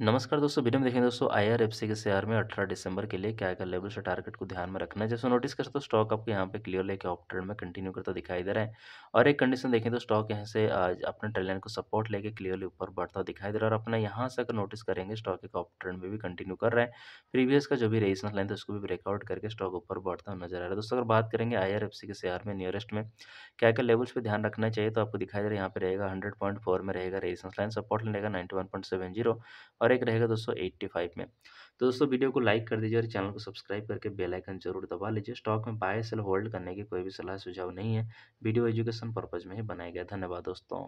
नमस्कार दोस्तों, वीडियो में देखें दोस्तों आईआरएफसी के शेयर में 18 दिसंबर के लिए क्या क्या लेवल से टारगेट को ध्यान में रखना है। जैसे नोटिस करते तो स्टॉक आपको यहाँ पे क्लियर लेके ऑप ट्रेंड में कंटिन्यू करता दिखाई दे रहा है। और एक कंडीशन देखें तो स्टॉक यहाँ से आज अपने ट्रेंड लाइन को सपोर्ट लेके क्लियरली ऊपर बढ़ता दिखाई दे रहा है। और अपना यहाँ से अगर नोटिस करेंगे, स्टॉक एक ऑप ट्रेंड में भी कंटिन्यू कर रहा है। प्रीवियस का जो भी रेजिस्टेंस लाइन था, उसको भी ब्रेकआउट करके स्टॉक ऊपर बढ़ता नज़र आ रहा है। दोस्तों, अगर बात करेंगे आई आर एफ़ सी के शेयर में, नियरेस्ट में क्या क्या लेवल्स पर ध्यान रखना चाहिए तो आपको दिखाई दे रहा है, यहाँ पे रहेगा हंड्रेड पॉइंट फोर में रहेगा रेजिस्टेंस लाइन, सपोर्ट लेगा ninety one point seven zero. और एक रहेगा दोस्तों 85 में। तो दोस्तों वीडियो को लाइक कर दीजिए और चैनल को सब्सक्राइब करके बेल आइकन ज़रूर दबा लीजिए। स्टॉक में बाय सेल होल्ड करने की कोई भी सलाह सुझाव नहीं है। वीडियो एजुकेशन पर्पज में ही बनाया गया। धन्यवाद दोस्तों।